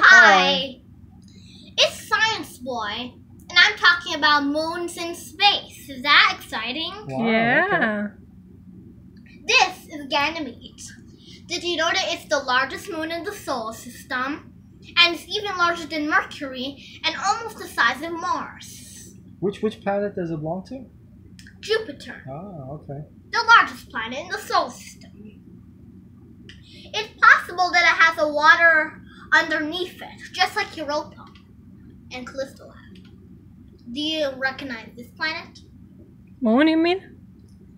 Hi. Hi. It's Science Boy, and I'm talking about moons in space. Is that exciting? Wow, okay. yeah. This is Ganymede. Did you know that it's the largest moon in the solar system? And it's even larger than Mercury and almost the size of Mars. Which which planet does it belong to? Jupiter, Oh, okay. the largest planet in the solar system. It's possible that it has a water underneath it, just like Europa and Callisto have. Do you recognize this planet? Moon, you mean?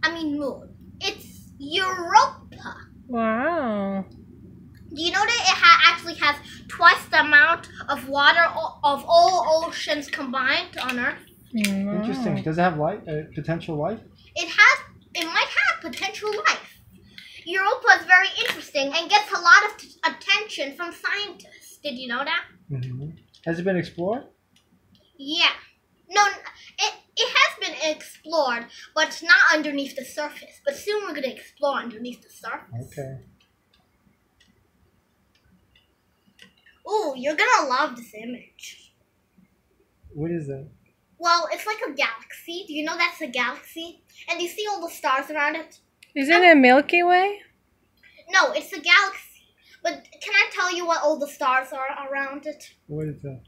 I mean moon. It's Europa. Wow. Do you know that it ha- actually has twice the amount of water o- of all oceans combined on Earth? Mm, Interesting. Does it have life? Uh, potential life? It has. It might have potential life. Europa is very interesting and gets a lot of t- attention from scientists. Did you know that? hmm Has it been explored? Yeah. No, it it has been explored, but it's not underneath the surface. But soon we're gonna explore underneath the surface. Okay. Ooh, you're gonna love this image. What is it? Well, it's like a galaxy. Do you know that's a galaxy? And you see all the stars around it. Isn't it a Milky Way? No, it's a galaxy. But can I tell you what all the stars are around it? What is it?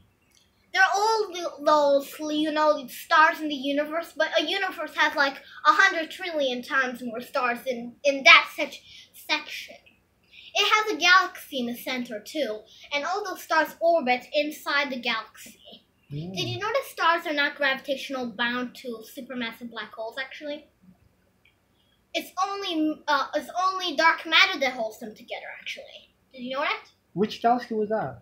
They're all the- those, you know, the stars in the universe, but a universe has like a hundred trillion times more stars in, in that such section. It has a galaxy in the center too, and all those stars orbit inside the galaxy. Hmm. Did you know that stars are not gravitational bound to supermassive black holes? Actually, it's only uh, it's only dark matter that holds them together. Actually, did you know that? Which galaxy was that?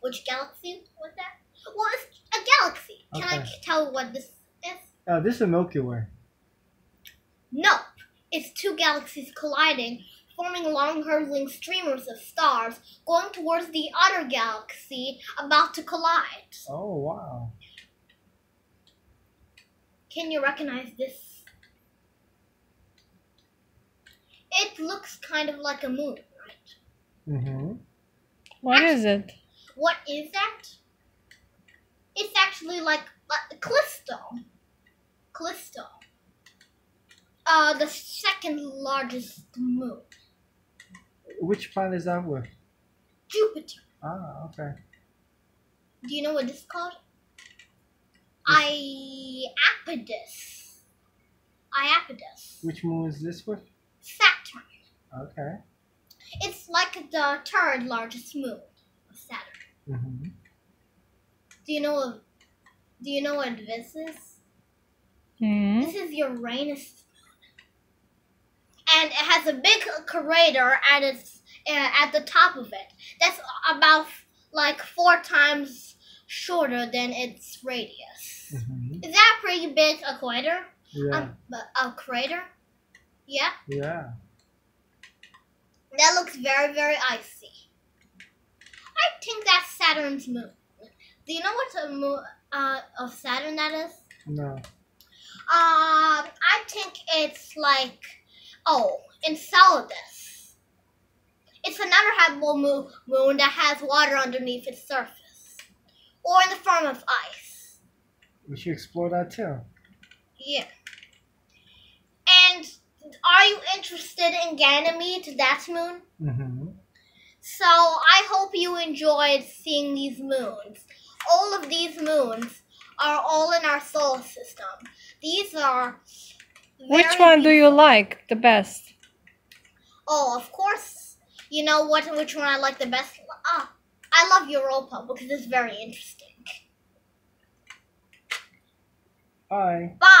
Which galaxy was that? Well, it's a galaxy. Can I tell what this is? Uh, this is a Milky Way. Nope. It's two galaxies colliding, forming long hurtling streamers of stars going towards the other galaxy about to collide. Oh wow. Can you recognize this? It looks kind of like a moon? Mm-hmm. What is it? What is that? It's actually like uh, Callisto. Callisto. Uh, the second largest moon. Which planet is that with? Jupiter. Ah, okay. Do you know what this is called? Iapetus. Iapetus. Which moon is this with? Saturn. Okay. It's like the third largest moon of Saturn. Mm-hmm. Do you know what? Do you know what this is? Hmm. This is Uranus, and it has a big crater at its uh, at the top of it. That's about like four times shorter than its radius. Mm-hmm. Is that pretty big a crater? Yeah. Um, a crater? Yeah, yeah. That looks very very icy. I think that's Saturn's moon. Do you know what a moon uh, of Saturn that is? No. Um, I think it's like, oh, Enceladus. It's another habitable mo- moon that has water underneath its surface, or in the form of ice. We should explore that too. Yeah. And are you interested in Ganymede, that moon? Mm-hmm. So I hope you enjoyed seeing these moons. All of these moons are all in our solar system. These are. Which very one do you like the best? Oh, of course. You know what? Which one I like the best? Ah, I love Europa because it's very interesting. Bye. Bye.